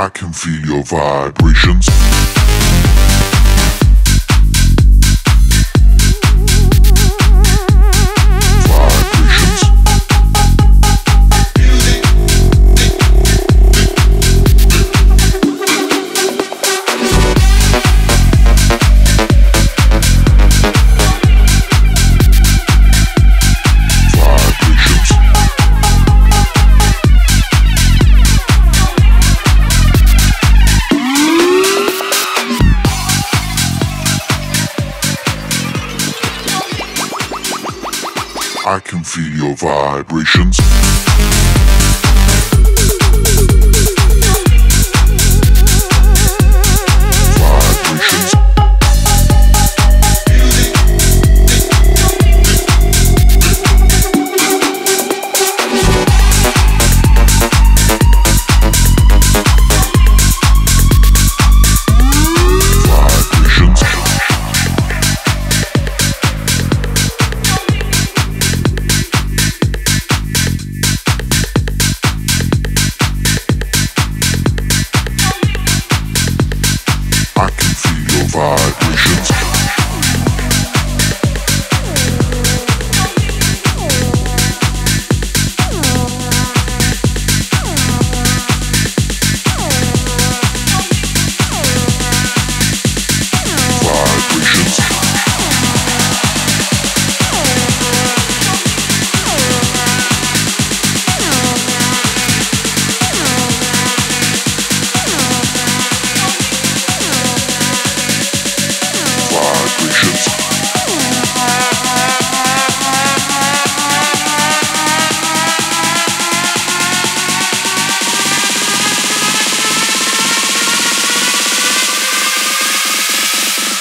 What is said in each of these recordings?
I can feel your vibrations. Feel your vibrations.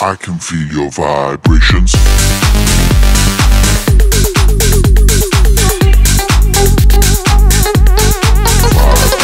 I can feel your vibrations. Vibrations.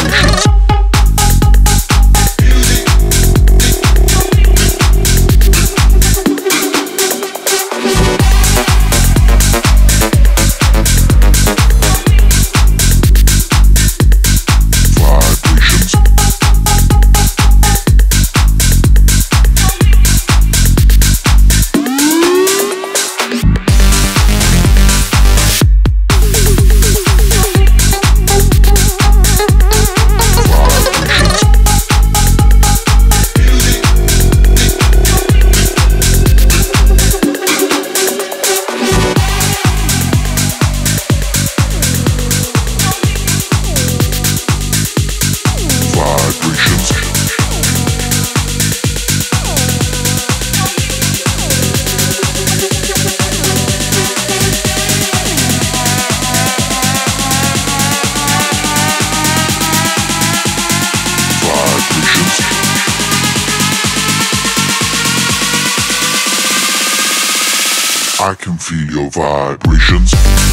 I can feel your vibrations.